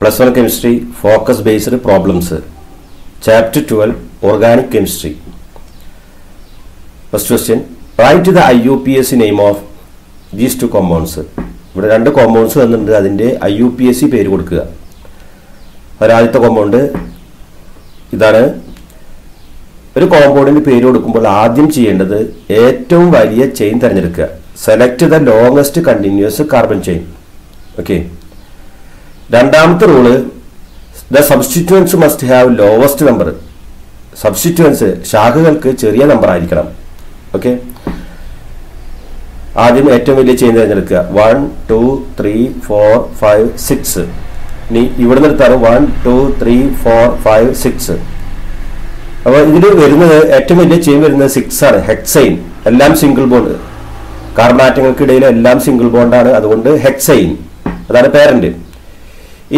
Plus one chemistry focus based problems chapter twelve organic chemistry first question write the I U P S name of these two compounds ഇവിടെ രണ്ട് compounds തന്നിട്ടുണ്ട് അതിന്റെ I U P S C പേര് കൊടുക്കുക. ഒരാദ്യത്തെ compound ഇതാണ്. ഒരു കോമ്പൗണ്ടിന് പേര് കൊടുക്കുമ്പോൾ ആദ്യം ചെയ്യേണ്ടത് ഏറ്റവും വലിയ ചെയിൻ തിരഞ്ഞെടുക്കുക. Select the longest continuous carbon chain okay രണ്ടാമത്തെ rule the substituents must have lowest number substituents ശാഖകൾക്ക് ചെറിയ നമ്പർ ആയിരിക്കണം. ഓക്കെ ആദ്യം ഏറ്റവും വലിയ ചെയിൻ തിരഞ്ഞെടുക്കുക. One two three four five six ഇനി ഇവിടെ നിർത്താറ് one two three four five six അപ്പോൾ ഇതിൽ വരുന്നത് ഏറ്റവും വലിയ ചെയിൻ വരുന്നത് സിക്സ് ആണ്. ഹെക്സൈൻ എല്ലാം സിംഗിൾ ബോണ്ട് കാർബണാറ്റങ്ങൾക്കിടയിൽ എല്ലാം സിംഗിൾ ബോണ്ടാണ് അതുകൊണ്ട് ഹെക്സൈൻ അതാണ് പേരന്റ്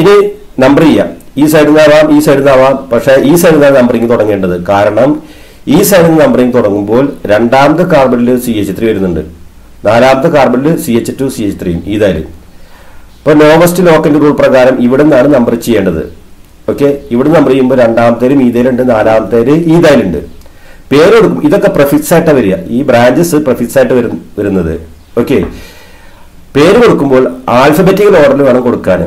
ഇനി നമ്പർ ചെയ്യാം. ഈ സൈഡിൽ നിന്നാവാം ഈ സൈഡിൽ നിന്നാവാം പക്ഷേ ഈ സൈഡിൽ നിന്നാണ് നമ്പറിങ് തുടങ്ങേണ്ടത്. കാരണം ഈ സൈഡിൽ നിന്ന് നമ്പറിങ് തുടങ്ങുമ്പോൾ രണ്ടാമത്തെ കാർബണിൽ സി എച്ച് ത്രീ വരുന്നുണ്ട്. നാലാമത്തെ കാർബണിൽ C H two C H ത്രീയും ഇതായാലും. ഇപ്പോൾ ലോവസ്റ്റ് ലോക്കിന്റെ റൂൾ പ്രകാരം ഇവിടെ നിന്നാണ് നമ്പർ ചെയ്യേണ്ടത്. ഓക്കെ ഇവിടെ നമ്പർ ചെയ്യുമ്പോൾ രണ്ടാമത്തേരും ഈതയിലുണ്ട് നാലാമത്തേൽ ഈതായിലുണ്ട് പേര് കൊടുക്കും ഇതൊക്കെ പ്രഫിക്സ് ആയിട്ടാണ് വരിക. ഈ ബ്രാഞ്ചസ് പ്രഫിക്സ് ആയിട്ട് വരും വരുന്നത്. ഓക്കെ പേര് കൊടുക്കുമ്പോൾ ആൽഫബറ്റിക്കൽ ഓർഡറിൽ വേണം കൊടുക്കാൻ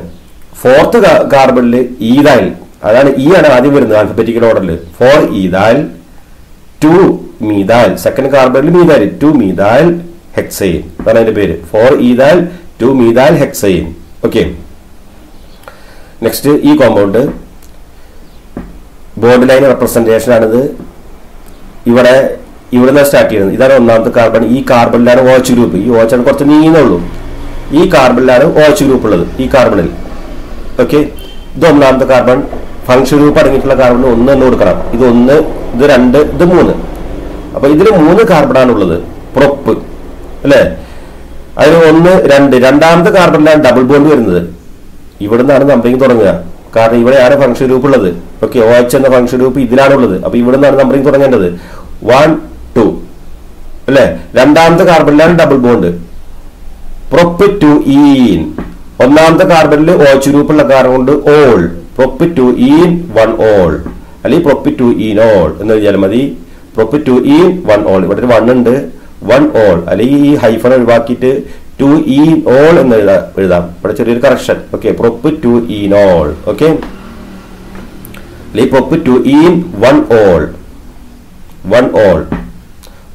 ഫോർത്ത് കാർബണിൽ ഈതായിൽ അതാണ് ഈ ആണ് ആദ്യം വരുന്നത് ആൽഫബറ്റിക്കൽ ഓർഡറിൽ four ethyl two methyl second കാർബണിൽ methyl two methyl hexane അതാണ് അതിന്റെ പേര്. Four ethyl two methyl hexane okay next ഈ കോമ്പൗണ്ട് ബോർഡ് ലൈൻ റെപ്രസെന്റേഷൻ ആണിത്. ഇവിടെ ഇവിടുന്ന് സ്റ്റാർട്ട് ചെയ്യുന്നത്. ഇതാണ് ഒന്നാമത്തെ കാർബൺ ഈ കാർബണിലാണ് ഓച്ച് ഗ്രൂപ്പ് ഈ ഓച്ചാണ് കുറച്ച് നീങ്ങുന്നുള്ളൂ. ഈ കാർബണിലാണ് ഓച്ച് ഗ്രൂപ്പ് ഉള്ളത്. ഈ കാർബണിൽ ഓക്കെ ഇത് ഒന്നാമത്തെ കാർബൺ ഫംഗ്ഷൻ ഗ്രൂപ്പ് അടങ്ങിയിട്ടുള്ള കാർബൺ ഒന്ന് എന്ന് കൊടുക്കണം. ഇത് ഒന്ന് ഇത് രണ്ട് ഇത് മൂന്ന്. അപ്പൊ ഇതിൽ മൂന്ന് കാർബണാണ് ഉള്ളത്. പ്രൊപ്പ്. അല്ലേ? അതിന് ഒന്ന് രണ്ട്. രണ്ടാമത്തെ കാർബണിലാണ് ഡബിൾ ബോണ്ട് വരുന്നത്. ഇവിടുന്നാണ് നമ്പറിങ് തുടങ്ങുക. കാരണം ഇവിടെയാണ് ഫംഗ്ഷൻ ഗ്രൂപ്പ് ഉള്ളത്. ഓക്കെ ഒ എച്ച് എന്ന ഫംഗ്ഷൻ ഗ്രൂപ്പ് ഇതിലാണ് ഉള്ളത്. അപ്പൊ ഇവിടുന്നാണ് നമ്പറിങ് തുടങ്ങേണ്ടത്. വൺ ടു അല്ലേ? രണ്ടാമത്തെ കാർബണിലാണ് double bond prop two ene ഒന്നാമത്തെ കാർബണിൽ ഓച്ച് ഗ്രൂപ്പുള്ള കാർബൺ കൊണ്ട് ol prop two ene one ol അല്ലെങ്കിൽ പ്രൊപ്പി ടു ഈൻ ഓൾ എന്ന് പറഞ്ഞാൽ മതി. Prop two ene one ol ഇവിടെ വൺ ഉണ്ട്. വൺ ഓൾ അല്ലെങ്കിൽ ഈ ഹൈഫൺ ഒഴിവാക്കിയിട്ട് ടു ഈൻ ഓൾ എന്ന് എഴുതാം എഴുതാം. ഇവിടെ ചെറിയൊരു correction okay prop two ene ol okay അല്ലെങ്കിൽ two ene one ol one ol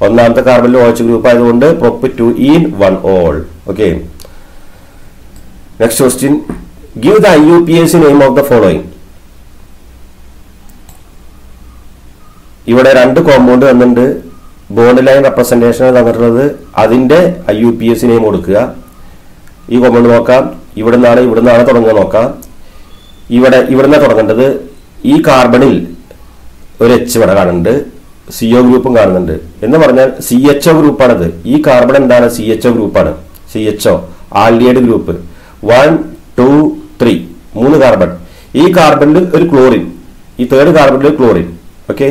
ഒന്നാമത്തെ കാർബണിൽ ഓച്ച് ഗ്രൂപ്പ് ആയതുകൊണ്ട് prop two ene one ol okay the I U P S name of the following ഇവിടെ രണ്ട് കോമ്പൗണ്ട് തന്നിട്ടുണ്ട് ബോണ്ട് ലൈൻ റെപ്രസെന്റേഷൻ തന്നിട്ടുള്ളത്. അതിന്റെ I U P S name കൊടുക്കുക. ഈ കോമ്പൗണ്ട് നോക്കാം. ഇവിടെ നിന്നാണ് ഇവിടെ നിന്നാണ് തുടങ്ങുക നോക്കാം. ഇവിടെ ഇവിടെ നിന്നാണ് തുടങ്ങേണ്ടത്. ഈ കാർബണിൽ ഒരു എച്ച് ഇവിടെ കാണുന്നുണ്ട്. സി ഒ ഗ്രൂപ്പും കാണുന്നുണ്ട്. എന്ന് പറഞ്ഞാൽ സി എച്ച് ഒ ഗ്രൂപ്പാണത് ഈ കാർബൺ എന്താണ്? സി എച്ച് ഒ ഗ്രൂപ്പാണ് C H O aldehyde group one two three മൂന്ന് കാർബൺ ഈ കാർബണിൽ ഒരു ക്ലോറിൻ ഈ തേർഡ് കാർബണിൽ ഒരു ക്ലോറിൻ ഓക്കെ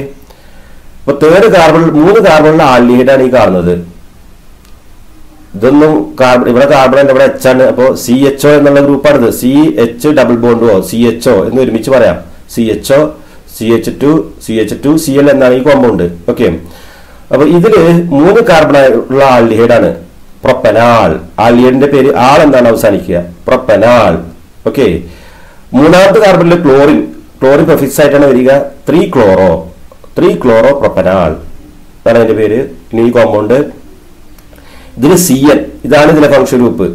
അപ്പൊ തേർഡ് കാർബൺ മൂന്ന് കാർബണിലെ ആണ് ഈ കാണുന്നത്. ഇതൊന്നും കാർബൺ ഇവിടെ കാർബൺ ഇവിടെ എച്ച് ആണ്. അപ്പോൾ സി എച്ച് ഒ എന്നുള്ള ഗ്രൂപ്പാണിത് സി എച്ച് ഡബിൾ ബോണ്ടോ സി എച്ച് ഒ എന്ന് ഒരുമിച്ച് പറയാം. C H O C H two C H two C L എന്നാണ് ഈ കോമ്പൗണ്ട് ഓക്കെ അപ്പൊ ഇതിൽ മൂന്ന് കാർബൺ ഉള്ള ആൽഡിഹൈഡാണ് പ്രൊപ്പനാൽ ആളിയന്റെ പേര് ആൾ എന്താണ് അവസാനിക്കുക? പ്രൊപ്പനാൾ. ഓക്കെ മൂന്നാമത്തെ കാർബണിൽ ക്ലോറിൻ ക്ലോറിൻ പ്രൊഫിക്സ് ആയിട്ടാണ് വരിക. Three chloro three chloro propanal അതാണ് അതിന്റെ പേര്. ഇനി ഈ കോമ്പൗണ്ട് ഇതിന് സി എൻ ഇതാണ് ഇതിലെ ഫംഗ്ഷൻ ഗ്രൂപ്പ്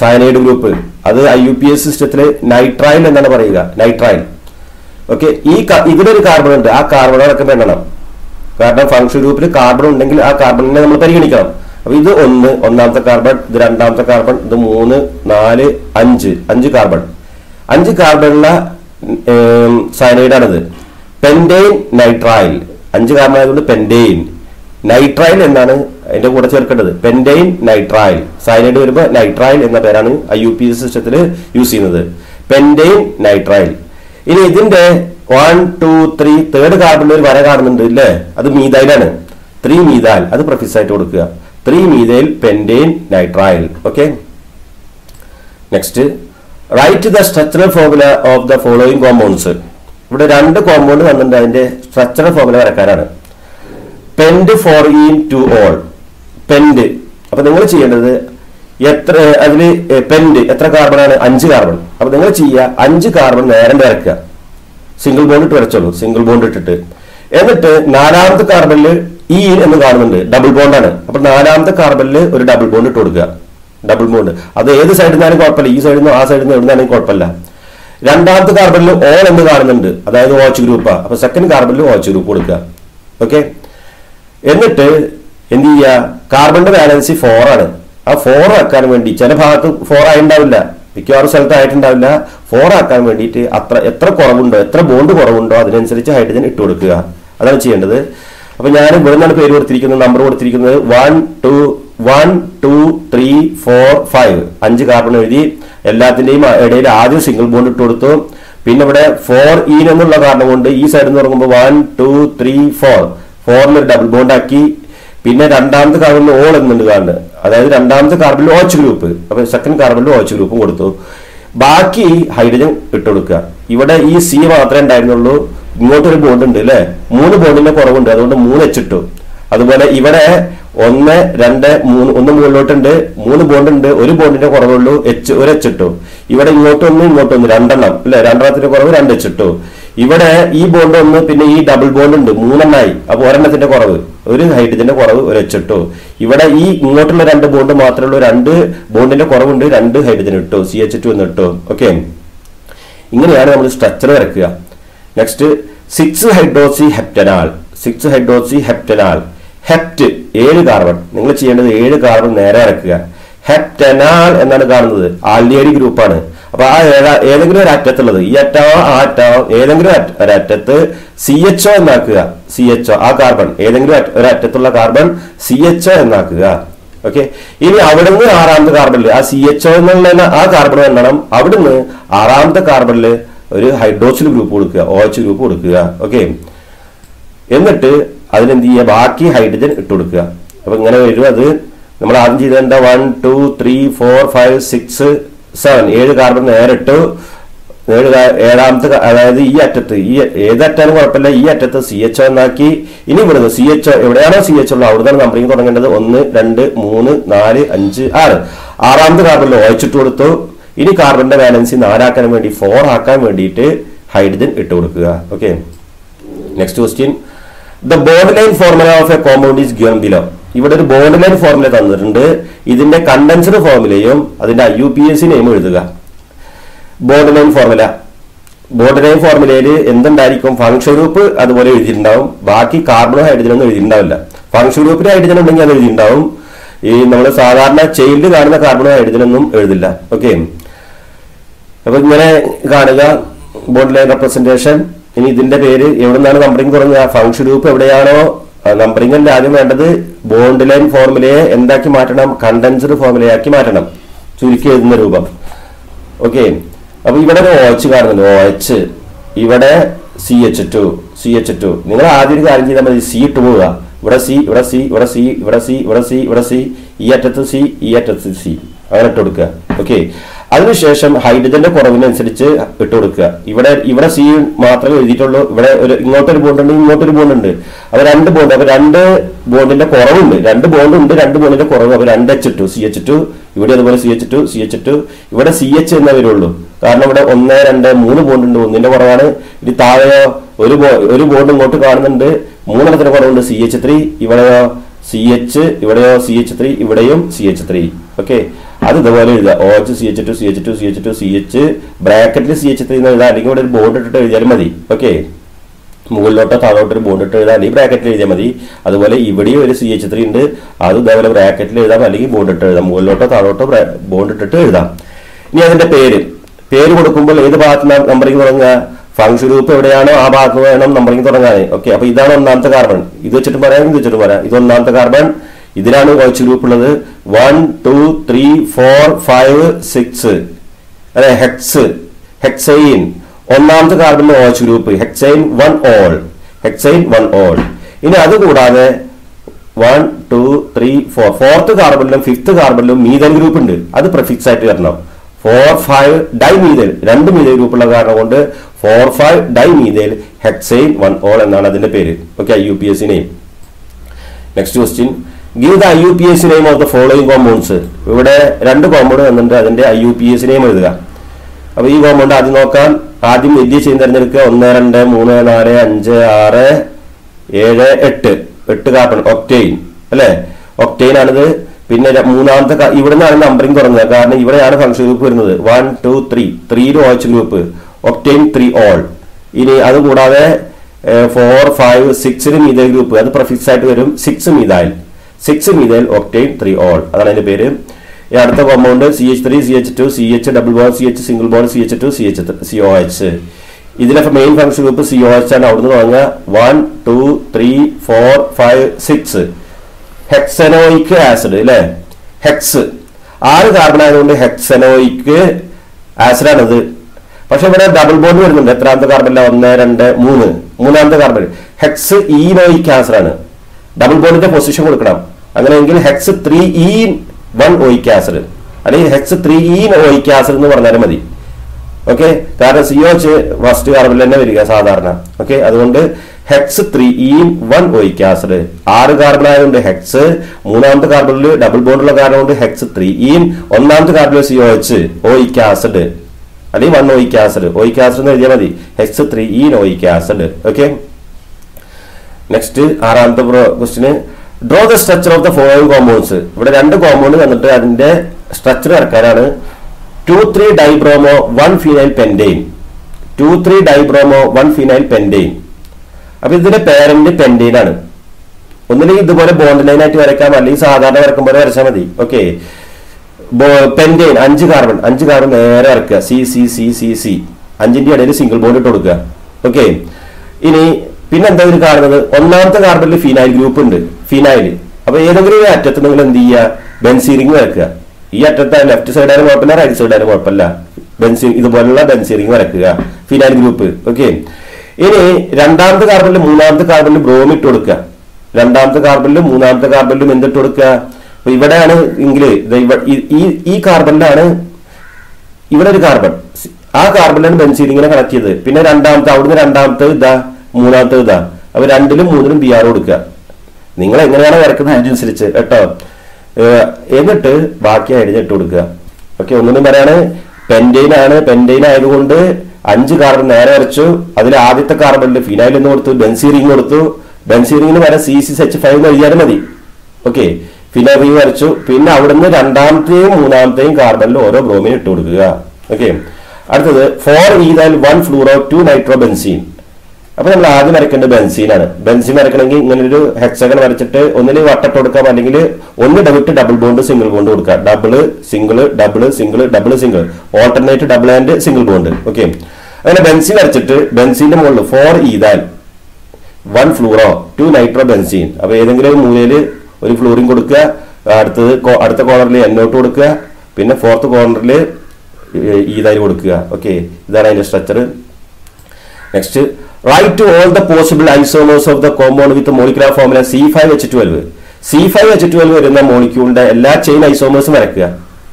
സയനൈഡ് ഗ്രൂപ്പ് അത് ഐ യു പി എസ് സിസ്റ്റത്തിൽ നൈട്രൈൽ എന്നാണ് പറയുക. നൈട്രൈൽ ഓക്കെ ഈ ഇതിലൊരു കാർബൺ ഉണ്ട്. ആ കാർബൺ അടക്കം എണ്ണണം. കാരണം ഫംഗ്ഷൻ ഗ്രൂപ്പിൽ കാർബൺ ഉണ്ടെങ്കിൽ ആ കാർബണിനെ നമ്മൾ പരിഗണിക്കണം. അപ്പൊ ഇത് ഒന്ന് ഒന്നാമത്തെ കാർബൺ ഇത് രണ്ടാമത്തെ കാർബൺ ഇത് മൂന്ന് നാല് അഞ്ച്. അഞ്ച് കാർബൺ അഞ്ച് കാർബണുള്ള സയനൈഡാണിത് പെൻഡെയിൻ നൈട്രൈൽ അഞ്ച് കാർബൺ ആയതുകൊണ്ട് പെൻഡെയിൻ നൈട്രൈൽ എന്നാണ് അതിന്റെ കൂടെ ചേർക്കേണ്ടത്. പെൻഡെയിൻ നൈട്രൈൽ സയനൈഡ് വരുമ്പോൾ നൈട്രൈൽ എന്ന പേരാണ് ഐ യു പി സിസ്റ്റത്തിൽ യൂസ് ചെയ്യുന്നത്. പെൻഡെയിൻ നൈട്രൈൽ ഇനി ഇതിന്റെ വൺ ടു ത്രീ തേർഡ് കാർബണിൽ ഒരു വര കാണുന്നുണ്ട് ഇല്ലേ അത് മീതായിലാണ് ത്രീ മീതാൽ അത് പ്രൊഫിസ് ആയിട്ട് കൊടുക്കുക. Three methyl pentane nitrile. Okay next write the structural formula of the following compounds ഇവിടെ രണ്ട് കോമ്പൗണ്ട് തന്നിട്ടുണ്ട് അതിന്റെ structural formula വരക്കാനാണ്. Pent four in two ol pent അപ്പൊ നിങ്ങൾ ചെയ്യേണ്ടത് എത്ര അതിൽ പെൻഡ് എത്ര കാർബണാണ് അഞ്ച് കാർബൺ അപ്പൊ നിങ്ങൾ ചെയ്യുക അഞ്ച് കാർബൺ നേരം വരക്കുക. സിംഗിൾ ബോണ്ട് ഇട്ട് വരച്ചോളൂ. സിംഗിൾ ബോണ്ട് ഇട്ടിട്ട്. എന്നിട്ട് നാലാമത്തെ കാർബണിൽ ഇ എന്ന് കാണുന്നുണ്ട്. ഡബിൾ ബോണ്ടാണ് അപ്പൊ നാലാമത്തെ കാർബണിൽ ഒരു ഡബിൾ ബോണ്ട് ഇട്ട് കൊടുക്കുക. ഡബിൾ ബോണ്ട് അത് ഏത് സൈഡിൽ നിന്നാലും കുഴപ്പമില്ല. ഈ സൈഡിൽ നിന്നോ ആ സൈഡിൽ നിന്ന് എവിടുന്നാലും കുഴപ്പമില്ല. രണ്ടാമത്തെ കാർബണിൽ ഓൾ എന്ന് കാണുന്നുണ്ട്. അതായത് വാച്ച് ഗ്രൂപ്പാ അപ്പൊ സെക്കൻഡ് കാർബണിൽ വാച്ച് ഗ്രൂപ്പ് കൊടുക്കുക. ഓക്കെ എന്നിട്ട് എന്ത് ചെയ്യുക? കാർബണിന്റെ ബാലൻസ് ഫോർ ആണ്. ആ ഫോർ ആക്കാൻ വേണ്ടി ചില ഭാഗത്ത് ഫോർ ആയിട്ടുണ്ടാവില്ല മിക്കവാറും സ്ഥലത്ത് ആയിട്ടുണ്ടാവില്ല. ഫോർ ആക്കാൻ വേണ്ടിയിട്ട് അത്ര എത്ര കുറവുണ്ടോ എത്ര ബോണ്ട് കുറവുണ്ടോ അതിനനുസരിച്ച് ഹൈഡ്രജൻ ഇട്ട് കൊടുക്കുക. അതാണ് ചെയ്യേണ്ടത്. അപ്പൊ ഞാൻ ഇവിടെ നിന്നാണ് പേര് കൊടുത്തിരിക്കുന്നത് നമ്പർ കൊടുത്തിരിക്കുന്നത് one two one two three four five അഞ്ച് കാർബൺ എഴുതി എല്ലാത്തിന്റെയും ഇടയിൽ ആദ്യം സിംഗിൾ ബോണ്ട് ഇട്ട് കൊടുത്തു. പിന്നെ ഇവിടെ ഫോർ ഇൻ എന്നുള്ള കാരണം കൊണ്ട് ഈ സൈഡിൽ നിന്ന് തുടങ്ങുമ്പോൾ വൺ ടു ത്രീ ഫോർ ഫോറിൽ ഒരു ഡബിൾ ബോണ്ട് ആക്കി. പിന്നെ രണ്ടാമത്തെ കാർബണിൽ ഓൾ എന്നുണ്ട് കാണുന്നത് അതായത് രണ്ടാമത്തെ കാർബണിൽ ഓച്ച് ഗ്രൂപ്പ് അപ്പൊ സെക്കൻഡ് കാർബണിൽ ഓച്ച് ഗ്രൂപ്പും കൊടുത്തു. ബാക്കി ഹൈഡ്രജൻ ഇട്ടുകൊടുക്കുക ഇവിടെ ഈ സി മാത്രമേ ഉണ്ടായിരുന്നുള്ളൂ. ഇങ്ങോട്ടൊരു ബോണ്ട് ഉണ്ട് അല്ലെ മൂന്ന് ബോണ്ടിന്റെ കുറവുണ്ട്. അതുകൊണ്ട് മൂന്ന് എച്ചിട്ടു അതുപോലെ ഇവിടെ ഒന്ന് രണ്ട് മൂന്ന് ഒന്ന് മുകളിലോട്ടുണ്ട് മൂന്ന് ബോണ്ട് ഉണ്ട് ഒരു ബോണ്ടിന്റെ കുറവുള്ളൂ എച്ച് ഒരു എച്ച് ഇട്ടു. ഇവിടെ ഇങ്ങോട്ടൊന്ന് ഇങ്ങോട്ടൊന്ന് രണ്ടെണ്ണം അല്ലെ രണ്ടെണ്ണത്തിന്റെ കുറവ് രണ്ട് എച്ച് ഇട്ടു. ഇവിടെ ഈ ബോണ്ട് ഒന്ന് പിന്നെ ഈ ഡബിൾ ബോണ്ട് ഉണ്ട് മൂന്നെണ്ണായി. അപ്പൊ ഒരെണ്ണത്തിന്റെ കുറവ്. ഒരു ഹൈഡ്രജന്റെ കുറവ് ഒരു എച്ച് ഇട്ടു. ഇവിടെ ഈ ഇങ്ങോട്ടുള്ള രണ്ട് ബോണ്ട് മാത്രമേ ഉള്ളൂ രണ്ട് ബോണ്ടിന്റെ കുറവുണ്ട് രണ്ട് ഹൈഡ്രജൻ ഇട്ടു സി എച്ച് ടു എന്ന് ഇട്ടു. ഓക്കെ ഇങ്ങനെയാണ് നമ്മൾ സ്ട്രക്ചർ വരയ്ക്കുക next six hydroxy heptanal six hydroxy heptanal hept ഏഴ് കാർബൺ നിങ്ങൾ ചെയ്യേണ്ടത് ഏഴ് കാർബൺ നേരെ ഇറക്കുക ഹെപ്റ്റനാൽ എന്നാണ് കാണുന്നത്. ആൽഡിഹൈഡ് ഗ്രൂപ്പാണ് അപ്പൊ ആ ഏതെങ്കിലും ഒരു അറ്റത്തുള്ളത്. ഈ അറ്റാവോ ആ അറ്റാവോ ഏതെങ്കിലും ഒരറ്റത്ത് സി എച്ച് ഒ എന്നാക്കുക. സി എച്ച് ഒ ആ കാർബൺ ഏതെങ്കിലും ഒരു അറ്റത്തുള്ള കാർബൺ സി എച്ച് ഒ എന്നാക്കുക. ഓക്കെ ഇനി അവിടുന്ന് ആറാമത്തെ കാർബണിൽ ആ സി എച്ച് ഒ എന്നുള്ള ആ കാർബൺ എണ്ണണം അവിടുന്ന് ആറാമത്തെ കാർബണിൽ ഒരു ഹൈഡ്രോക്സിൽ ഗ്രൂപ്പ് കൊടുക്കുക ഒ എച്ച് ഗ്രൂപ്പ് കൊടുക്കുക ഓക്കെ എന്നിട്ട് അതിനെന്ത് ചെയ്യുക? ബാക്കി ഹൈഡ്രജൻ ഇട്ട് കൊടുക്കുക. അപ്പൊ ഇങ്ങനെ വരും അത്. നമ്മൾ ആദ്യം ചെയ്തേണ്ട one two three four five six seven ഏഴ് കാർബൺ നേരെ ഇട്ടു ഏഴ് ഏഴാമത്തെ അതായത് ഈ അറ്റത്ത്. ഈ ഏതറ്റാലും കുഴപ്പമില്ല. ഈ അറ്റത്ത് സി എച്ച് ഒ എന്നാക്കി. ഇനി ഇവിടുന്ന് സി എച്ച് ഒ എവിടെയാണോ സി എച്ച് ഉള്ളത്? അവിടുന്ന് നമ്പറിങ് തുടങ്ങേണ്ടത്. ഒന്ന് രണ്ട് മൂന്ന് നാല് അഞ്ച് ആറ്. ആറാമത്തെ കാർബണിൽ ഓയിച്ചിട്ട് കൊടുത്തു. ഇനി കാർബണിന്റെ ബാലൻസ് നാലാക്കാൻ വേണ്ടി ഫോർ ആക്കാൻ വേണ്ടിയിട്ട് ഹൈഡ്രജൻ ഇട്ട് കൊടുക്കുക. Okay next question the bond line formula of a compound is given below ഇവിടെ ഒരു ബോർഡ് ലൈൻ ഫോർമുല തന്നിട്ടുണ്ട്. ഇതിന്റെ കണ്ടൻസ്ഡ് ഫോർമുലയും അതിന്റെ I U P S name എഴുതുക. Bond line formula bond line ഫോർമുലയിൽ എന്തുണ്ടായിരിക്കും? ഫംഗ്ഷൻ ഗ്രൂപ്പ് അതുപോലെ എഴുതിയിട്ടുണ്ടാവും. ബാക്കി കാർബണോ ഹൈഡ്രജൻ ഒന്നും എഴുതിയിട്ടുണ്ടാവില്ല. ഫംഗ്ഷൻ ഗ്രൂപ്പിൽ ഹൈഡ്രജൻ ഉണ്ടെങ്കിൽ അത് എഴുതിയിട്ടുണ്ടാവും. ഈ നമ്മൾ സാധാരണ ചെയിലിൽ കാണുന്ന കാർബണോ ഹൈഡ്രജൻ ഒന്നും എഴുതില്ല. ഓക്കെ അപ്പൊ ഇങ്ങനെ കാണുക ബോണ്ട് ലൈൻ ഇനി ഇതിന്റെ പേര് എവിടെ നിന്നാണ് നമ്പറിംഗ് തുടങ്ങുക? ഫംഗ്ഷൻ ഗ്രൂപ്പ് എവിടെയാണോ? നമ്പറിംഗ് അല്ല ആദ്യം വേണ്ടത്? ബോണ്ട് ലൈൻ ഫോർമുലയെ എന്താക്കി മാറ്റണം? കണ്ടൻസ്ഡ് ഫോർമുലയാക്കി മാറ്റണം. ചുരുക്കി എഴുതുന്ന രൂപം. ഓക്കെ അപ്പൊ ഇവിടെ ഒരു ഓച്ച് എച്ച് കാണുന്നുണ്ട്. ഓ എച്ച് ഇവിടെ C H two C H two നിങ്ങൾ ആദ്യം ഒരു കാര്യം ചെയ്താൽ മതി. സി ഇട്ട് പോവുക. ഇവിടെ സി ഇവിടെ സി ഇവിടെ സി ഇവിടെ സി ഇവിടെ സി ഇവിടെ സി ഈ അറ്റത്ത് സി ഈ അറ്റത്ത് സി അങ്ങനെ ഇട്ട് കൊടുക്കുക. ഓക്കെ അതിനുശേഷം ഹൈഡ്രജന്റെ കുറവിനനുസരിച്ച് ഇട്ട് കൊടുക്കുക. ഇവിടെ ഇവിടെ സി മാത്രമേ എഴുതിയിട്ടുള്ളൂ. ഇവിടെ ഒരു ഇങ്ങോട്ടൊരു ബോണ്ട് ഉണ്ട് ഇങ്ങോട്ടൊരു ബോണ്ട് ഉണ്ട്. അപ്പൊ രണ്ട് ബോണ്ട് അപ്പൊ രണ്ട് ബോണ്ടിന്റെ കുറവുണ്ട്. രണ്ട് ബോണ്ട് ഉണ്ട് രണ്ട് ബോണ്ടിന്റെ കുറവ്. അപ്പൊ രണ്ട് H two C H two ഇവിടെ അതുപോലെ C H two C H two ഇവിടെ സി എച്ച് എന്നേ കാരണം ഇവിടെ ഒന്ന് രണ്ട് മൂന്ന് ബോണ്ട് ഉണ്ട്. ഒന്നിന്റെ കുറവാണ്. ഇനി താഴെയോ ഒരു ഒരു ബോണ്ട് ഇങ്ങോട്ട് കാണുന്നുണ്ട്. മൂന്നെണ്ണത്തിന് കുറവുണ്ട്. സി എച്ച് ത്രീ ഇവിടെയോ സി എച്ച് ഇവിടെയോ സി എച്ച് ത്രീ ഇവിടെയും സി എച്ച് ത്രീ ഓക്കെ അത് ഇതുപോലെ എഴുതുക. O H C H two C H two C H two C H ബ്രാക്കറ്റിൽ സി എച്ച് എന്ന് എഴുതാം അല്ലെങ്കിൽ ഇവിടെ ഒരു ബോർഡ് ഇട്ടിട്ട് എഴുതിയാലും മതി. ഓക്കെ മുകളിലോട്ടോ താഴോട്ടോ ഒരു ബോർഡ് ഇട്ട് എഴുതാം ഈ ബ്രാക്കറ്റിൽ എഴുതിയാൽ മതി. അതുപോലെ ഇവിടെയും ഒരു സി എച്ച് ത്രീ ഉണ്ട്. അത് ഇതേപോലെ ബ്രാക്കറ്റിൽ എഴുതാം അല്ലെങ്കിൽ ബോർഡ് ഇട്ട് എഴുതാം. മുകളിലോട്ടോ താഴോട്ടോ ബോർഡ് ഇട്ടിട്ട് എഴുതാം. ഇനി അതിന്റെ പേര്. പേര് കൊടുക്കുമ്പോൾ ഏത് ഭാഗത്ത് നമ്പറിങ് തുടങ്ങുക? ഫംഗ്ഷൻ ഗ്രൂപ്പ് എവിടെയാണോ ആ ഭാഗത്ത് വേണം നമ്പറിങ് തുടങ്ങാൻ. ഓക്കെ അപ്പൊ ഇതാണ് ഒന്നാമത്തെ കാർബൺ ഇത് വെച്ചിട്ട് പറയാം ഇത് വെച്ചിട്ട് പറയാം. ഇത് ഒന്നാമത്തെ കാർബൺ ഇതിലാണ് വൈച്ച് ഗ്രൂപ്പ് ഉള്ളത്. One two three four five six അല്ലെ? ഹെക്സ് ഹെക്സൈൻ ഒന്നാമത്തെ കാർബണിന്റെ O H group hexane one ol hexane one ol ഇനി അത് കൂടാതെ one two three four fourth കാർബണിലും fifth കാർബണിലും മീതൻ ഗ്രൂപ്പ് ഉണ്ട്. അത് പ്രിഫിക്സ് ആയിട്ട് വരണം. ഫോർ ഫൈവ് ഡൈ മീതൽ രണ്ട് മീതേൽ ഗ്രൂപ്പുള്ള കാരണം കൊണ്ട് four five di methyl hexane one ol എന്നാണ് അതിന്റെ പേര്. Okay U P S name. Next question give the I U P S name of the following compounds ഇവിടെ രണ്ട് കോമ്പൗണ്ട് തന്നിട്ട് അതിന്റെ I U P S name എഴുതുക. അപ്പൊ ഈ കോമ്പൗണ്ട് ആദ്യം നോക്കാം. ആദ്യം വലിയ ചെയിൻ തിരഞ്ഞെടുക്കുക. ഒന്ന് രണ്ട് മൂന്ന് നാല് അഞ്ച് ആറ് ഏഴ് എട്ട്. എട്ട് കാർബൺ ഒക്ടെയിൻ അല്ലെ? ഒക്ടെയിൻ ആണിത്. പിന്നെ മൂന്നാമത്തെ ഇവിടെ നിന്നാണ് നമ്പറിംഗ് തുടങ്ങുന്നത് കാരണം ഇവിടെയാണ് ഫംഗ്ഷൻ ഗ്രൂപ്പ് വരുന്നത്. വൺ ടു ത്രീ ത്രീയിൽ O H group octane three ol ഇനി അതുകൂടാതെ ഫോർ ഫൈവ് സിക്സിന് മീതൈൽ ഗ്രൂപ്പ് അത് പ്രഫിക്സ് ആയിട്ട് വരും. Six methyl six methyl octane three ol അതാണ് അതിന്റെ പേര്. അടുത്ത compound C H three C H two C H double bond C H single bond C H two C H C O H ഇതിലെ main function group C O H ആണ് അവിടുന്ന് തുടങ്ങുക one two three four five six hexanoic acid അല്ലെ hex ആറ് carbon ആയതുകൊണ്ട് hexanoic acid ആണിത്. പക്ഷെ ഇവിടെ ഡബിൾ ബോണ്ട് വരുന്നുണ്ട്. എത്രാമത്തെ കാർബണില്ല ഒന്ന് രണ്ട് മൂന്ന്. മൂന്നാമത്തെ കാർബൺ ഹെക്സ് ഈനോയിക് ആസിഡ് ആണ് ഡബിൾ ബോണ്ടിന്റെ പൊസിഷൻ കൊടുക്കണം. അങ്ങനെയെങ്കിൽ hex three E one oic acid അല്ലെങ്കിൽ hex three E oic acid എന്ന് പറഞ്ഞാലും മതി. ഓക്കെ കാരണം സി ഒച്ച് ഫസ്റ്റ് കാർബണിൽ തന്നെ വരിക സാധാരണ. ഓക്കെ അതുകൊണ്ട് hex three E one oic acid ആറ് കാർബൺ ആയതുകൊണ്ട് ഹെക്സ് മൂന്നാമത്തെ കാർബണിൽ ഡബിൾ ബോണ്ടുള്ള കാരണം കൊണ്ട് ഹെക്സ് ത്രീ ഇ ഒന്നാമത്തെ കാർബണിൽ C O H oic acid അല്ലെങ്കിൽ one oic acid oic acid എന്ന് എഴുതിയാൽ മതി. Hex three E oic acid okay next ആറാമത്തെ ക്വസ്റ്റിന് draw the structure of the following compounds ഇവിടെ രണ്ട് കോമ്പൗണ്ട് തന്നിട്ട് അതിന്റെ structure ഇറക്കാനാണ്. Two three dibromo one phenyl pentane two three dibromo one phenyl pentane അപ്പൊ ഇതിന്റെ പേരന്റ് പെൻഡെയിൻ ആണ്. ഒന്നില്ലെങ്കിൽ ഇതുപോലെ ബോണ്ട് ലൈൻ ആയിട്ട് വരയ്ക്കാം. അല്ലെങ്കിൽ സാധാരണ വരക്കും പോലെ വരച്ചാൽ മതി. ഓക്കെ പെൻഡെയിൻ അഞ്ച് കാർബൺ അഞ്ച് കാർബൺ നേരെ ഇറക്കുക. C C C C C അഞ്ചിന്റെ ഇടയിൽ സിംഗിൾ ബോണ്ട് ഇട്ട് കൊടുക്കുക. ഓക്കെ ഇനി പിന്നെ എന്താ ഇതിൽ കാണുന്നത്? ഒന്നാമത്തെ കാർബണിൽ ഫിനൈൽ ഗ്രൂപ്പ് ഉണ്ട്. ഫിനൈൽ അപ്പൊ ഏതെങ്കിലും ഒരു അറ്റത്ത് നിങ്ങൾ എന്ത് ചെയ്യുക ബെൻസീറിങ് വരക്കുക. ഈ അറ്റത്ത് ലെഫ്റ്റ് സൈഡ് ആയാലും കുഴപ്പമില്ല റൈറ്റ് സൈഡ് ആയാലും കുഴപ്പമില്ല. ബെൻസി ഇതുപോലുള്ള ബെൻസീറിങ് വരക്കുക. ഫിനൈൽ ഗ്രൂപ്പ് ഓക്കെ ഇനി രണ്ടാമത്തെ കാർബണിൽ മൂന്നാമത്തെ കാർബണിൽ ബ്രോം ഇട്ട് കൊടുക്കുക. രണ്ടാമത്തെ കാർബണിലും മൂന്നാമത്തെ കാർബണിലും എന്തിട്ട് കൊടുക്കുക? അപ്പൊ ഇവിടെയാണ് എങ്കിൽ ഈ ഈ കാർബണിലാണ് ഇവിടെ ഒരു കാർബൺ ആ കാർബണിലാണ് ബെൻസീനിങ്ങനെ കണക്ട് ചെയ്തത്. പിന്നെ രണ്ടാമത്തെ അവിടുന്ന് രണ്ടാമത്തെ ഇതാ മൂന്നാമത്തെ ഇതാ. അപ്പൊ രണ്ടിലും മൂന്നിലും ബി ആർ കൊടുക്കുക. നിങ്ങൾ എങ്ങനെയാണ് വരക്കുന്നത് അതിനനുസരിച്ച് കേട്ടോ? എന്നിട്ട് ബാക്കി ഐഡിയ ഇട്ട് കൊടുക്കുക. ഓക്കെ ഒന്നിനും പറയാണ്. പെന്റെയിൻ ആണ് പെന്റെയിൻ ആയതുകൊണ്ട് അഞ്ച് കാർബൺ നേരെ വരച്ചു. അതിൽ ആദ്യത്തെ കാർബണിൽ ഫിനൈൽ എന്ന് കൊടുത്തു ബെൻസീറിങ് കൊടുത്തു. ബെൻസീറിങ്ങിന് വരെ സി സി എച്ച് ഫൈവ് എന്ന് എഴുതിയാലും മതി. ഓക്കെ ഫിനൈൽ റിങ് വരച്ചു. പിന്നെ അവിടുന്ന് രണ്ടാമത്തെയും മൂന്നാമത്തെയും കാർബണിൽ ഓരോ ബ്രോമിൻ ഇട്ട് കൊടുക്കുക. ഓക്കെ അടുത്തത് four ethyl one fluoro two nitro benzene അപ്പൊ നമ്മൾ ആദ്യം വരയ്ക്കേണ്ടത് ബെൻസീനാണ്. ബെൻസീൻ വരയ്ക്കണമെങ്കിൽ ഇങ്ങനെ ഒരു ഹെക്സഗൺ വരച്ചിട്ട് ഒന്നിൽ വട്ടട്ട് കൊടുക്കാം. അല്ലെങ്കിൽ ഒന്ന് ഡബിട്ട് ഡബിൾ ബോണ്ട് സിംഗിൾ ബോണ്ട് കൊടുക്കുക double single double single double single alternate double and single bond okay അങ്ങനെ ബെൻസീൻ വരച്ചിട്ട് ബെൻസീന്റെ മുകളിൽ four ethyl one fluoro two nitro benzene അപ്പൊ ഏതെങ്കിലും മൂലയിൽ ഒരു ഫ്ലൂറിൻ കൊടുക്കുക. അടുത്തത് അടുത്ത കോർണറിൽ എന്നോട്ട് കൊടുക്കുക. പിന്നെ ഫോർത്ത് കോർണറിൽ ഈതായി കൊടുക്കുക. ഓക്കെ ഇതാണ് അതിന്റെ structure next write to all the possible isomers of the compound with molecular formula C five H twelve C five H twelve വരുന്ന മോളിക്യൂളിന്റെ എല്ലാ ചെയിൻ ഐസോമേഴ്സും വരയ്ക്കുക.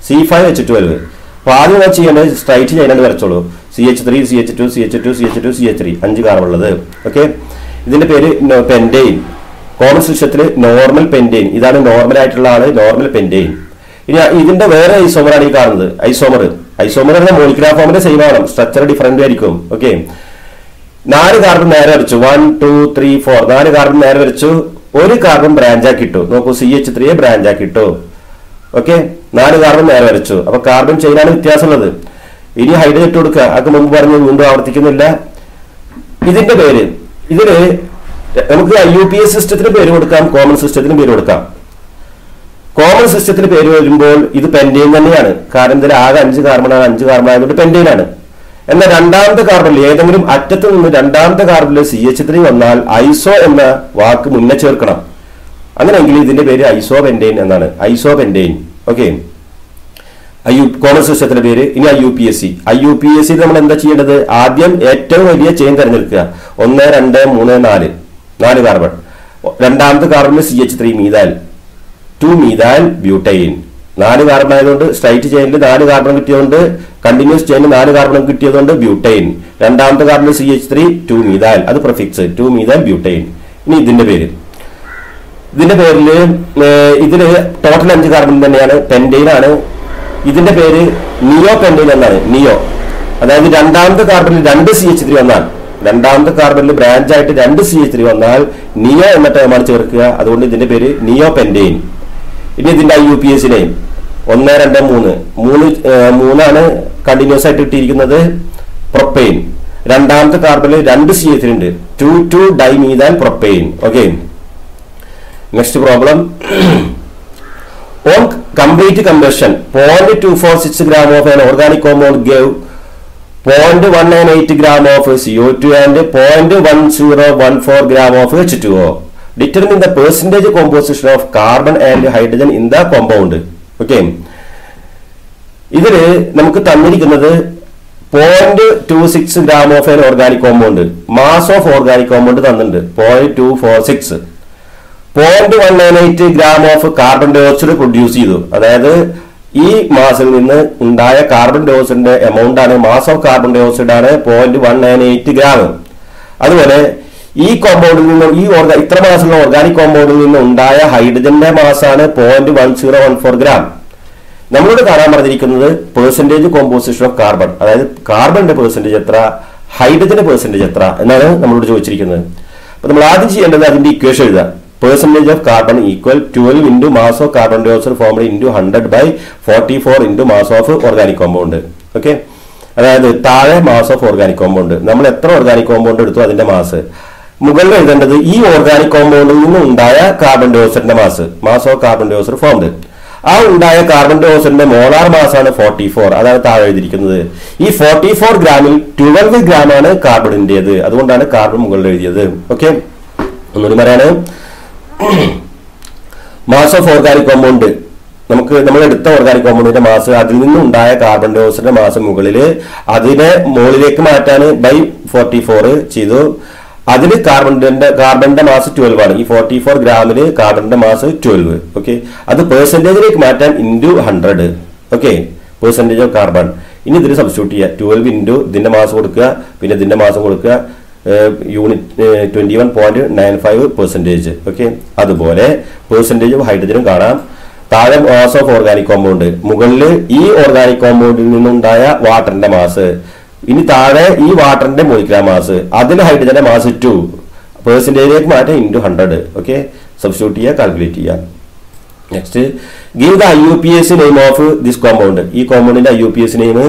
സി ഫൈവ് എച്ച് ട്വൽവ് അപ്പൊ ആദ്യം ഞാൻ ചെയ്യേണ്ടത് സ്ട്രൈറ്റ് ചെയ്യാനായിട്ട് വരച്ചോളൂ. C H three C H two C H two C H two C H three അഞ്ച് കാർബുള്ളത് ഓക്കെ ഇതിന്റെ പേര് പെൻഡെയിൻ കോമൺ സിസ്റ്റത്തിൽ നോർമൽ പെൻഡെയിൻ ഇതാണ് നോർമൽ ആയിട്ടുള്ള ആൾ നോർമൽ പെൻഡെയിൻ ഇനി ഇതിന്റെ വേറെ ഐസോമറാണ് ഈ കാണുന്നത്. ഐസോമർ ഐസോമർ മോളിക്കുലർ ഫോമിന്റെ സെയിം ആണ് സ്ട്രക്ചർ ഡിഫറെന്റ് ആയിരിക്കും. ഓക്കെ നാല് കാർബൺ നേരെ വരച്ചു. വൺ ടു ത്രീ ഫോർ നാല് കാർബൺ നേരെ വരച്ചു. ഒരു കാർബൺ ബ്രാഞ്ച് ആക്കി ഇട്ടു. നോക്കൂ സി എച്ച് ത്രീയെ ബ്രാഞ്ച് ആക്കി ഇട്ടു. ഓക്കെ നാല് കാർബൺ നേരെ വരച്ചു. അപ്പൊ കാർബൺ ചെയിനാണ് വ്യത്യാസമുള്ളത്. ഇനി ഹൈഡ്രജൻ ഇട്ട് കൊടുക്കുക. അതൊക്കെ മുമ്പ് പറഞ്ഞു വീണ്ടും ആവർത്തിക്കുന്നില്ല. ഇതിന്റെ പേര് ഇതിൽ നമുക്ക് ഐ യു പി എസ് സിസ്റ്റത്തിന് പേര് കൊടുക്കാം. കോമൺ സിസ്റ്റത്തിന് പേര് കൊടുക്കാം. കോമൺ സിസ്റ്റത്തിന് പേര് വരുമ്പോൾ ഇത് പെൻഡെയിൻ തന്നെയാണ്. കാരണം ഇതിൽ ആകെ അഞ്ച് കാർബൺ ആണ്. അഞ്ച് കാർബൺ ആയതുകൊണ്ട് പെൻഡെയിൻ ആണ്. എന്നാൽ രണ്ടാമത്തെ കാർബണിൽ ഏതെങ്കിലും അറ്റത്ത് നിന്ന് രണ്ടാമത്തെ കാർബണിൽ സി എച്ച് ത്രീ വന്നാൽ ഐസോ എന്ന വാക്ക് മുന്നേ ചേർക്കണം. അങ്ങനെയെങ്കിൽ ഇതിന്റെ പേര് ഐസോ പെൻഡെയിൻ എന്നാണ്. Iso pentane okay. I U common സിസ്റ്റത്തിന്റെ പേര് ഇനി I U P S C. I U P S C നമ്മൾ എന്താ ചെയ്യേണ്ടത്? ആദ്യം ഏറ്റവും വലിയ ചെയിൻ തിരഞ്ഞെടുക്കുക. ഒന്ന് രണ്ട് മൂന്ന് നാല്. നാല് കാർബൺ. രണ്ടാമത്തെ കാർബണിൽ C H three methyl. Two methyl butane. നാല് കാർബൺ ആയതുകൊണ്ട് സ്ട്രൈറ്റ് ചെയിനിൽ നാല് കാർബൺ കിട്ടിയതുകൊണ്ട് കണ്ടിന്യൂസ് ചെയിനിൽ നാല് കാർബൺ കിട്ടിയതുകൊണ്ട് ബ്യൂട്ടൈൻ രണ്ടാമത്തെ carbon C H three two methyl അത് പ്രിഫിക്സ് ടു മീതാൽ ബ്യൂട്ടൈൻ ഇനി ഇതിന്റെ പേര്. ഇതിന്റെ പേരിൽ ഇതിൽ ടോട്ടൽ അഞ്ച് കാർബൺ തന്നെയാണ്. പെൻഡെയിൻ ആണ്. ഇതിന്റെ പേര് നിയോ പെൻഡെയിൻ എന്നാണ്. നിയോ അതായത് രണ്ടാമത്തെ കാർബണിൽ രണ്ട് സി എച്ച് ത്രീ വന്നാൽ രണ്ടാമത്തെ കാർബണിൽ ബ്രാഞ്ച് ആയിട്ട് രണ്ട് സി എച്ച് ത്രീ വന്നാൽ നിയോ എന്ന ടേമാണ് ചേർക്കുക. അതുകൊണ്ട് ഇതിന്റെ പേര് നിയോ പെന്റൈൻ ഇനി ഇതിന്റെ I U P S name. ഒന്ന് രണ്ട് മൂന്ന്. മൂന്ന് മൂന്നാണ് കണ്ടിന്യൂസ് ആയിട്ട് ഇട്ടിരിക്കുന്നത് പ്രൊപ്പെയിൻ രണ്ടാമത്തെ കാർബണിൽ രണ്ട് സി എത്തിൽ ഉണ്ട് two two dimethyl propane okay next problem on complete combustion point two four six gram of an organic compound gave point one nine eight gram of C O two and point one zero one four gram of H two determine the percentage composition of carbon and hydrogen in the compound okay ഇതിൽ നമുക്ക് തന്നിരിക്കുന്നത് point two six gram of an organic compound mass of organic compound തന്നിട്ടുണ്ട്. Point two four six point one nine eight gram of carbon dioxide produce ചെയ്തു. അതായത് ഈ മാസിൽ നിന്ന് ഉണ്ടായ കാർബൺ ഡയോക്സൈഡിന്റെ എമൗണ്ട് ആണ്. മാസ് ഓഫ് കാർബൺ ഡയോക്സൈഡ് ആണ് point one nine eight gram അതുപോലെ ഈ കോമ്പൗണ്ടിൽ നിന്ന് ഈ ഓർഗ ഇത്ര മാസമുള്ള ഓർഗാനിക് കോമ്പൗണ്ടിൽ നിന്ന് ഉണ്ടായ ഹൈഡ്രജന്റെ മാസാണ് point one zero one four gram നമ്മളോട് കാണാൻ പറഞ്ഞിരിക്കുന്നത് പെർസെന്റേജ് കോമ്പോസിഷൻ ഓഫ് കാർബൺ അതായത് കാർബണിന്റെ പെർസെന്റേജ് എത്ര ഹൈഡ്രജന്റെ പെർസെന്റേജ് എത്ര എന്നാണ് നമ്മളോട് ചോദിച്ചിരിക്കുന്നത്. അപ്പൊ നമ്മൾ ആദ്യം ചെയ്യേണ്ടത് അതിന്റെ ഇക്വേഷൻ എഴുതുക. Percentage of carbon equal twelve into mass of carbon dioxide formula into hundred by forty four into mass of organic compound okay അതായത് താഴെ മാസ് ഓഫ് ഓർഗാനിക് കോമ്പൗണ്ട് നമ്മൾ എത്ര ഓർഗാനിക് കോമ്പൗണ്ട് എടുത്തു അതിന്റെ മാസ് മുകളിൽ എഴുതേണ്ടത് ഈ ഓർഗാനിക് കോമ്പൗണ്ടിൽ നിന്ന് ഉണ്ടായ carbon ഡയോക്സൈഡിന്റെ mass mass of carbon dioxide formed ആ ഉണ്ടായ കാർബൺ ഡയോക്സൈഡിന്റെ മോളാർ മാസാണ് ഫോർട്ടി ഫോർ അതാണ് താഴെ എഴുതിയിരിക്കുന്നത്. ഈ ഫോർട്ടി ഫോർ ഗ്രാമിൽ ട്വൽവ് ഗ്രാം ആണ് കാർബണിന്റേത് അതുകൊണ്ടാണ് കാർബൺ മുകളിൽ എഴുതിയത്. ഓക്കെ ഒന്നുകൂടി പറയാണ്. മാസ് ഓഫ് ഓർഗാനിക് കോമ്പൗണ്ട് നമുക്ക് നമ്മൾ എടുത്ത ഓർഗാനിക് കോമ്പൗണ്ടിന്റെ മാസ് അതിൽ നിന്നുണ്ടായ കാർബൺ ഡയോക്സൈഡിന്റെ മാസം മുകളിൽ അതിനെ മുകളിലേക്ക് മാറ്റാൻ ബൈ ഫോർട്ടി ഫോർ ചെയ്തു. അതിൽ കാർബണിന്റെ കാർബണിന്റെ മാസ് ട്വൽവ് ആണ്. ഈ ഫോർട്ടി ഫോർ ഗ്രാമിൽ കാർബണിന്റെ മാസ് ട്വൽവ് ഓക്കെ അത് പെർസെന്റേജിലേക്ക് മാറ്റാൻ into hundred okay percentage of carbon ഇനി ഇതിൽ സബ്സ്റ്റിറ്റ്യൂട്ട് ചെയ്യുക ട്വൽവ് ഇന്റു ഇതിന്റെ മാസം കൊടുക്കുക. പിന്നെ ഇതിന്റെ മാസം കൊടുക്കുക. Unit twenty one point nine five percentage okay അതുപോലെ പെർസെന്റേജ് ഓഫ് ഹൈഡ്രജനും കാണാം. താഴെ മാസ് ഓഫ് ഓർഗാനിക് കോമ്പൗണ്ട് മുകളിൽ ഈ ഓർഗാനിക് കോമ്പൗണ്ടിൽ നിന്നുണ്ടായ വാട്ടറിന്റെ മാസ് ഇനി താഴെ ഈ വാട്ടറിന്റെ മോളിക്കുലാർ മാസ് അതിൽ ഹൈഡ്രജന്റെ മാസ് ടു പേഴ്സന്റേജിലേക്ക് മാറ്റാം ഇന്റു ഹൺഡ്രഡ് ഓക്കെ സബ്സ്റ്റിറ്റ്യൂട്ട് ചെയ്യുക കാൽക്കുലേറ്റ് ചെയ്യുക. Next give the I U P S name of this compound ഈ കോമ്പൗണ്ടിന്റെ I U P S name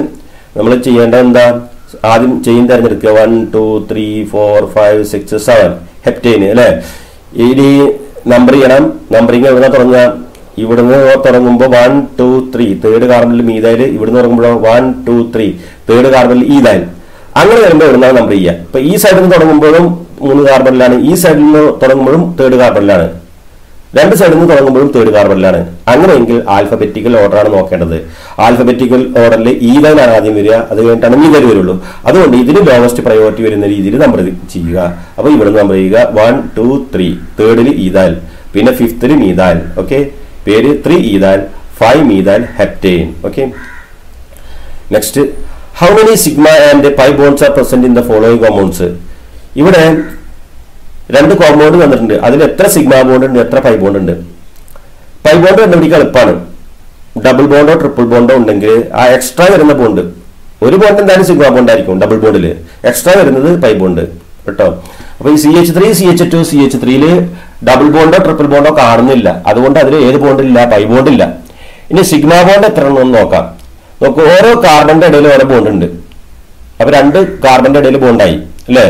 നമ്മൾ ചെയ്യേണ്ടത് എന്താ? ആദ്യം ചെയിൻ തിരഞ്ഞെടുക്കുക. One two three four five six seven heptane അല്ലേ? ഇനി നമ്പർ ചെയ്യണം. നമ്പറിങ് എവിടെ തുടങ്ങുക? ഇവിടുന്ന് തുടങ്ങുമ്പോൾ വൺ ടു ത്രീ തേർഡ് കാർബണിൽ മീതായിൽ ഇവിടുന്ന് തുടങ്ങുമ്പോഴോ വൺ ടു ത്രീ തേർഡ് കാർബണിൽ ഈതായിൽ അങ്ങനെ വരുമ്പോൾ ഇവിടുന്നാണ് നമ്പർ ചെയ്യുക? ഇപ്പൊ ഈ സൈഡിൽ നിന്ന് തുടങ്ങുമ്പോഴും മൂന്ന് കാർബണിലാണ് ഈ സൈഡിൽ നിന്ന് തുടങ്ങുമ്പോഴും തേർഡ് കാർബണിലാണ് രണ്ട് സൈഡിൽ നിന്ന് തുടങ്ങുമ്പോഴും തേർഡ് കാർബണിലാണ് അങ്ങനെയെങ്കിൽ ആൽഫബറ്റിക്കൽ ഓർഡറാണ് നോക്കേണ്ടത്. ആൽഫബറ്റിക്കൽ ഓർഡറിൽ ഈ ലൈനാണ് ആദ്യം വരിക. അത് കഴിഞ്ഞിട്ടാണ് മീതൽ വരുള്ളൂ. അതുകൊണ്ട് ഇതിന് ലോവസ്റ്റ് പ്രയോറിറ്റി വരുന്ന രീതിയിൽ നമ്പർ ചെയ്യുക. അപ്പൊ ഇവിടെ നമ്പർ ചെയ്യുക. വൺ ടു ത്രീ തേർഡിൽ ഈദാൽ പിന്നെ ഫിഫ്തിൽ മീതാൽ ഓക്കെ പേര് three ethane five methane heptane. Okay next how many sigma and pi bonds are present in the following compounds ഇവിടെ രണ്ട് കോമ്പൗണ്ട് തന്നിട്ടുണ്ട് അതിൽ എത്ര സിഗ്മ ബോണ്ട് ഉണ്ട് എത്ര പൈ ബോണ്ട് ഉണ്ട്? പൈ ബോണ്ട് കണ്ടുപിടിക്കാൻ എളുപ്പമാണ് ഡബിൾ ബോണ്ടോ ട്രിപ്പിൾ ബോണ്ടോ ഉണ്ടെങ്കിൽ ആ എക്സ്ട്രാ വരുന്ന ബോണ്ട് ഒരു ബോണ്ട് എന്തായാലും സിഗ്മ ബോണ്ട് ആയിരിക്കും ഡബിൾ ബോണ്ടിൽ എക്സ്ട്രാ വരുന്നത് പൈ ബോണ്ട് കേട്ടോ? അപ്പൊ ഈ C H three C H two C H ത്രീയിൽ ഡബിൾ ബോണ്ടോ ട്രിപ്പിൾ ബോണ്ടോ കാണുന്നില്ല. അതുകൊണ്ട് അതിൽ ഏത് ബോണ്ടില്ല പൈ ബോണ്ടില്ല ഇനി സിഗ്മ ബോണ്ട് എത്ര എന്ന് നോക്കാം. നോക്കൂ ഓരോ കാർബണിന്റെ ഇടയിൽ ഓരോ ബോണ്ട് ഉണ്ട്. അപ്പൊ രണ്ട് കാർബണിന്റെ ഇടയിൽ ബോണ്ടായി അല്ലേ?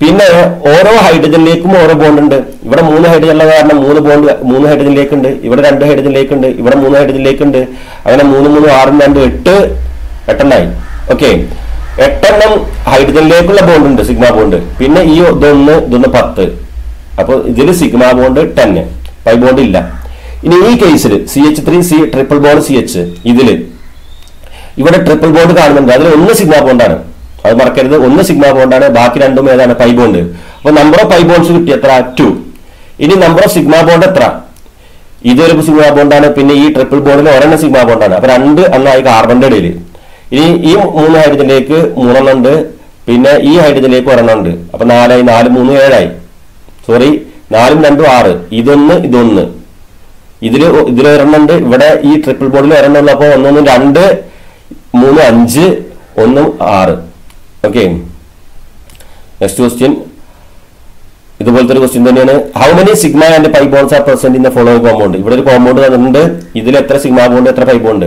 പിന്നെ ഓരോ ഹൈഡ്രജനിലേക്കും ഓരോ ബോണ്ട് ഉണ്ട്. ഇവിടെ മൂന്ന് ഹൈഡ്രജൻ ഉള്ള കാരണം മൂന്ന് ബോണ്ട് മൂന്ന് ഹൈഡ്രജനിലേക്ക് ഉണ്ട്. ഇവിടെ രണ്ട് ഹൈഡ്രജനിലേക്ക് ഉണ്ട്. ഇവിടെ മൂന്ന് ഹൈഡ്രജനിലേക്ക് ഉണ്ട്. അങ്ങനെ മൂന്ന് മൂന്ന് ആറും രണ്ട് എട്ട് എട്ടെണ്ണായി. ഓക്കെ എട്ടെണ്ണം ഹൈഡ്രജനിലേക്കുള്ള ബോണ്ട് ഉണ്ട് സിഗ്മ ബോണ്ട് പിന്നെ ഈ ഇതൊന്ന് ഇതൊന്ന് പത്ത്. അപ്പൊ ഇതിൽ sigma bond ten pi bond ഇല്ല. ഇനി ഈ കേസിൽ C H three C triple bond C H ഇതിൽ ഇവിടെ ട്രിപ്പിൾ ബോണ്ട് കാണുന്നുണ്ട്. അതിൽ ഒന്ന് സിഗ്മ ബോണ്ടാണ് അത് മറക്കരുത്. ഒന്ന് സിഗ്മ ബോണ്ടാണ് ബാക്കി രണ്ടും ഏതാണ്? പൈ ബോണ്ട് അപ്പൊ നമ്പർ ഓഫ് പൈ ബോണ്ട്സ് കിട്ടി എത്ര? ടു ഇനി നമ്പർ ഓഫ് സിഗ്മ ബോണ്ട് എത്ര? ഇതൊരു സിഗ്മ ബോണ്ടാണ് പിന്നെ ഈ ട്രിപ്പിൾ ബോണ്ടിൽ ഒരെണ്ണം സിഗ്മ ബോണ്ടാണ് അപ്പൊ രണ്ട് എണ്ണമായി കാർബന്റെ ഇടയിൽ ഇനി ഈ മൂന്ന് ഹൈഡ്രജനിലേക്ക് മൂന്നെണ്ണം ഉണ്ട്. പിന്നെ ഈ ഹൈഡ്രജനിലേക്ക് ഒരെണ്ണം ഉണ്ട്. അപ്പൊ നാലായി നാല് മൂന്ന് ഏഴായി. സോറി നാലും രണ്ടും ആറ്. ഇതൊന്ന് ഇതൊന്ന്. ഇതിൽ ഇതിൽ ഒരെണ്ണം ഉണ്ട് ഇവിടെ ഈ ട്രിപ്പിൾ ബോർഡിൽ ഒരെണ്ണം ഉള്ളു അപ്പോൾ ഒന്നൊന്ന് രണ്ട് മൂന്ന് അഞ്ച് ഒന്ന് ആറ്. ഓക്കെ നെക്സ്റ്റ് ക്വസ്റ്റ്യൻ ഇതുപോലത്തെ ഒരു ക്വസ്റ്റ്യൻ തന്നെയാണ്. How many sigma and pi bonds are present in the following compound ഇവിടെ ഒരു കോമ്പൗണ്ട് തന്നിട്ടുണ്ട് ഇതിൽ എത്ര സിഗ്മ ബോണ്ട് എത്ര പൈ ബോണ്ട്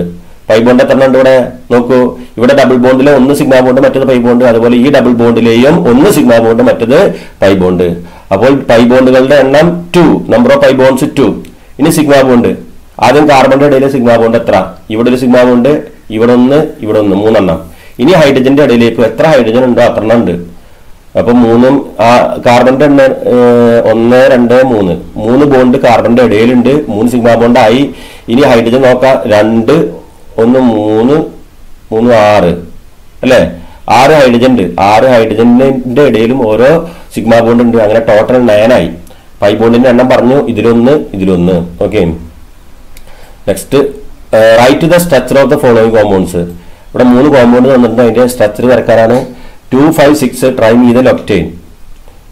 പൈ ബോണ്ട് എത്ര ഉണ്ട് ഇവിടെ? നോക്കൂ. ഇവിടെ ഡബിൾ ബോണ്ടിൽ ഒന്ന് സിഗ്മ ബോണ്ട് മറ്റത് പൈ ബോണ്ട് അതുപോലെ ഈ ഡബിൾ ബോണ്ടിലെയും ഒന്ന് സിഗ്മ ബോണ്ട് മറ്റത് പൈ ബോണ്ട് അപ്പോൾ പൈ ബോണ്ടുകളുടെ എണ്ണം two number of pi bonds two ഇനി സിഗ്മ ബോണ്ട് ആദ്യം കാർബണിന്റെ ഇടയിൽ സിഗ്മ ബോണ്ട് എത്ര? ഇവിടെ ഒരു സിഗ്മ ബോണ്ട് ഇവിടെ ഒന്ന് ഇവിടെ ഒന്ന് മൂന്നെണ്ണം. ഇനി ഹൈഡ്രജന്റെ ഇടയിലേക്ക് എത്ര ഹൈഡ്രജൻ ഉണ്ടോ അത്ര എണ്ണം ഉണ്ട്. അപ്പൊ മൂന്നും ആ കാർബണിന്റെ എണ്ണ ഒന്ന് രണ്ട് മൂന്ന്. മൂന്ന് ബോണ്ട് കാർബണിന്റെ ഇടയിലുണ്ട് മൂന്ന് സിഗ്മ ബോണ്ട് ആയി. ഇനി ഹൈഡ്രജൻ നോക്കാം. രണ്ട് ഒന്ന് മൂന്ന് മൂന്ന് ആറ്. അല്ലേ? ആറ് ഹൈഡ്രജൻ ഉണ്ട്. ആറ് ഹൈഡ്രജന്റെ ഇടയിലും ഓരോ സിഗ്മ ബോണ്ട് ഉണ്ട്. അങ്ങനെ ടോട്ടൽ നയനായി പൈ ബോണ്ടിന്റെ എണ്ണം പറഞ്ഞു ഇതിലൊന്ന് ഇതിലൊന്ന്. Okay next write the structure of the following compounds ഇവിടെ മൂന്ന് കോമ്പൗണ്ട് തന്നിട്ടുണ്ട് അതിന്റെ structure വരക്കാനാണ്. Two five six tri methyl octane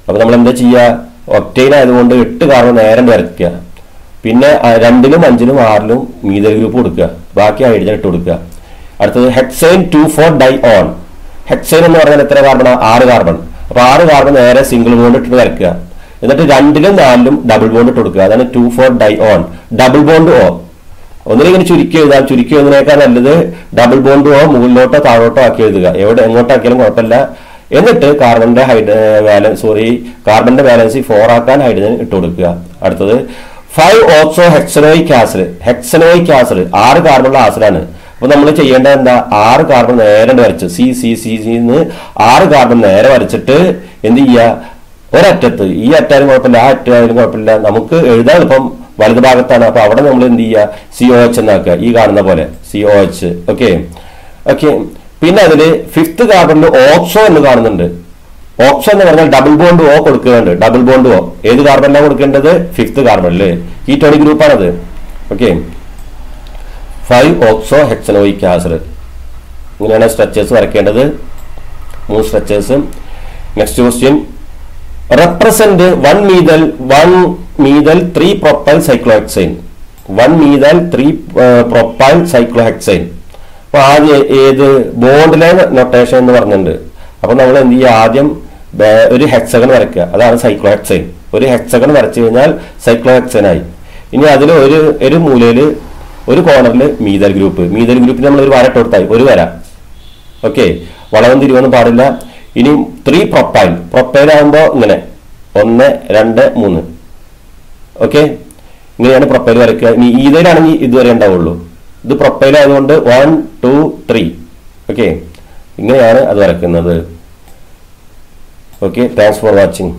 അപ്പൊ നമ്മൾ എന്താ ചെയ്യുക ഒക്ടെയിൻ ആയതുകൊണ്ട് എട്ട് കാർബൺ നേരം വരയ്ക്കുക. പിന്നെ രണ്ടിലും അഞ്ചിലും ആറിലും മീതൽ ഗ്രൂപ്പ് കൊടുക്കുക. ബാക്കി ഹൈഡ്രജൻ ഇട്ട് കൊടുക്കുക. അടുത്തത് hexane two four dione hexane എന്ന് പറഞ്ഞാൽ എത്ര കാർബൺ ആറ് കാർബൺ അപ്പൊ ആറ് കാർബൺ നേരെ സിംഗിൾ ബോണ്ട് ഇട്ട് വരയ്ക്കുക. എന്നിട്ട് രണ്ടിലും നാലിലും ഡബിൾ ബോണ്ട് ഇട്ട് കൊടുക്കുക. അതാണ് two four dione double bond O ഒന്നിലിങ്ങനെ ചുരുക്കി എഴുതാം. ചുരുക്കി എഴുതുന്നതിനേക്കാൾ നല്ലത് ഡബിൾ ബോണ്ട് ഓ മുകളിലോട്ടോ താഴോട്ടോ ആക്കി എഴുതുക. എവിടെ എങ്ങോട്ടാക്കിയാലും കുഴപ്പമില്ല. എന്നിട്ട് കാർബണിന്റെ ഹൈഡ് ബാലൻസ് സോറി കാർബണിന്റെ ബാലൻസ് ഫോർ ആക്കാൻ ഹൈഡ്രജൻ ഇട്ട് കൊടുക്കുക. അടുത്തത് five oxo hexanoic acid hexanoic acid ആറ് കാർബണുള്ള ആസിഡാണ് അപ്പൊ നമ്മൾ ചെയ്യേണ്ടത് എന്താ? ആറ് കാർബൺ നേരെ വരച്ച്. സി സി സി സിന്ന് ആറ് കാർബൺ നേരെ വരച്ചിട്ട് എന്ത് ചെയ്യുക ഒരറ്റത്ത്. ഈ അറ്റാലും കുഴപ്പമില്ല. ആ അറ്റാലും കുഴപ്പമില്ല. നമുക്ക് എഴുതാൻ ഇപ്പം വലത് ഭാഗത്താണ്. അപ്പൊ അവിടെ നമ്മൾ എന്ത് ചെയ്യുക സി ഒ എച്ച് എന്നാക്കുക. ഈ കാണുന്ന പോലെ. C O H okay okay പിന്നെ അതിൽ ഫിഫ്ത്ത് കാർബണിൽ ഓക്സോ എന്ന് കാണുന്നുണ്ട്. ഓക്സോ എന്ന് പറഞ്ഞാൽ ഡബിൾ ബോണ്ട് ഓ കൊടുക്കുന്നുണ്ട്. ഡബിൾ ബോണ്ട് ഓ ഏത് കാർബണിലാണ് കൊടുക്കേണ്ടത്? ഫിഫ്ത്ത് കാർബണിൽ ഈ twenty ഗ്രൂപ്പാണത് okay five oxo hexanoic acid. ഇങ്ങനെയാണ് സ്ട്രക്ചേഴ്സ് വരയ്ക്കേണ്ടത്. മൂന്ന് structures next question represent one methyl one methyl three propyl cyclohexane one methyl three propyl cyclohexane അപ്പൊ ആദ്യം ഏത് ബോണ്ട് ലൈൻ നൊട്ടേഷൻ എന്ന് പറഞ്ഞിട്ടുണ്ട്. അപ്പൊ നമ്മൾ എന്ത് ചെയ്യുക? ആദ്യം ഒരു ഹെക്സഗൺ വരയ്ക്കുക. അതാണ് സൈക്ലോഹെക്സൈൻ ഒരു ഹെക്സഗൺ വരച്ചു കഴിഞ്ഞാൽ സൈക്ലോഹെക്സൈൻ ആയി. ഇനി അതിൽ ഒരു ഒരു മൂലയിൽ ഒരു കോർണറിൽ മീതൽ ഗ്രൂപ്പ് മീതൽ ഗ്രൂപ്പിന് നമ്മൾ ഒരു വര കൊടുത്തായി ഒരു വര. ഓക്കെ വളവും തിരിവൊന്നും പാടില്ല. ഇനി ത്രീ പ്രൊപ്പൈൽ പ്രൊപ്പൈൽ ആകുമ്പോൾ ഇങ്ങനെ. ഒന്ന് രണ്ട് മൂന്ന്. ഓക്കെ ഇങ്ങനെയാണ് പ്രൊപ്പൈൽ വരയ്ക്കുക. ഇനി ഈതയിലാണെങ്കിൽ ഇതുവരെ ഉണ്ടാവുള്ളൂ. ഇത് പ്രൊപ്പൈൽ ആയതുകൊണ്ട് വൺ ടു ത്രീ ഓക്കെ ഇങ്ങനെയാണ് അത് വരയ്ക്കുന്നത്. Okay thanks for watching